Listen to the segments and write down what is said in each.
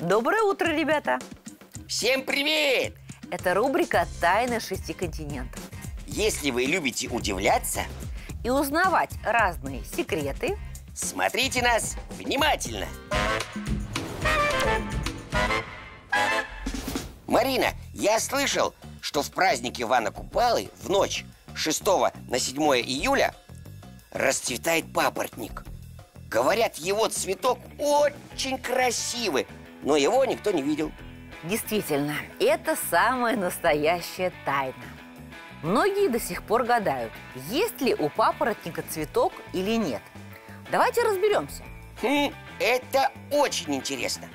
Доброе утро, ребята! Всем привет! Это рубрика «Тайны шести континентов». Если вы любите удивляться, И узнавать разные секреты смотрите нас внимательно. Марина, я слышал, что в празднике Ивана Купалы в ночь 6 на 7 июля расцветает папоротник. Говорят, его цветок очень красивый, но его никто не видел. Действительно, это самая настоящая тайна. Многие до сих пор гадают, есть ли у папоротника цветок или нет. Давайте разберемся. Хм, это очень интересно.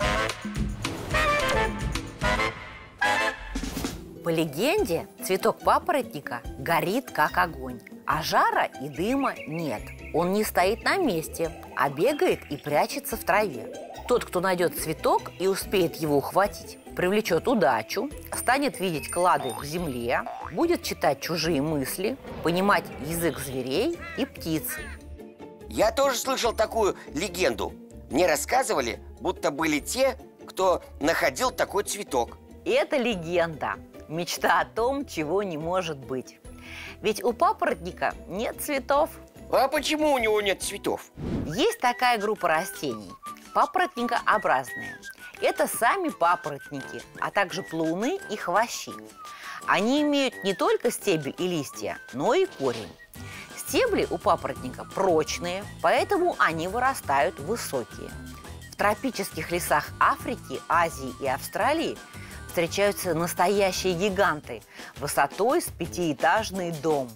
По легенде, цветок папоротника горит как огонь, а жара и дыма нет. Он не стоит на месте, а бегает и прячется в траве. Тот, кто найдет цветок и успеет его ухватить, привлечет удачу, станет видеть клады в земле, будет читать чужие мысли, понимать язык зверей и птиц. Я тоже слышал такую легенду. Мне рассказывали, будто были те, кто находил такой цветок. Это легенда, мечта о том, чего не может быть. Ведь у папоротника нет цветов. А почему у него нет цветов? Есть такая группа растений – папоротникообразные. Это сами папоротники, а также плуны и хвощи. Они имеют не только стебель и листья, но и корень. Стебли у папоротника прочные, поэтому они вырастают высокие. В тропических лесах Африки, Азии и Австралии встречаются настоящие гиганты высотой с пятиэтажный дом.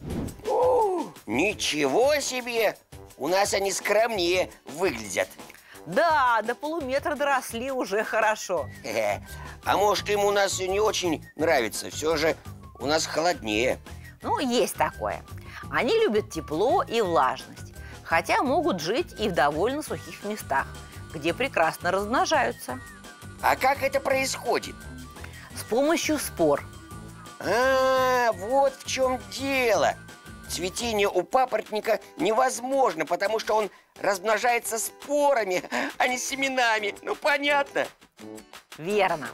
О, ничего себе! У нас они скромнее выглядят. Да, до полуметра доросли уже хорошо. Хе-хе. А может, им у нас не очень нравится? Все же у нас холоднее. Ну, есть такое. Они любят тепло и влажность, хотя могут жить и в довольно сухих местах, где прекрасно размножаются. А как это происходит? С помощью спор. А, вот в чем дело. Цветение у папоротника невозможно, потому что он размножается спорами, а не семенами. Ну, понятно. Верно.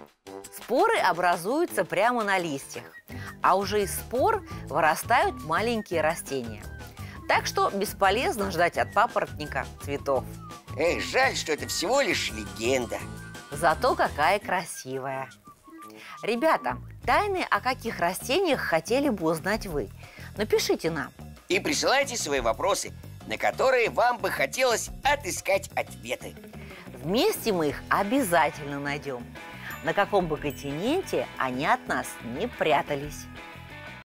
Споры образуются прямо на листьях, а уже из спор вырастают маленькие растения. Так что бесполезно ждать от папоротника цветов. Эй, жаль, что это всего лишь легенда. Зато какая красивая. Ребята, тайны о каких растениях хотели бы узнать вы? Напишите нам. И присылайте свои вопросы, на которые вам бы хотелось отыскать ответы. Вместе мы их обязательно найдем. На каком бы континенте они от нас не прятались.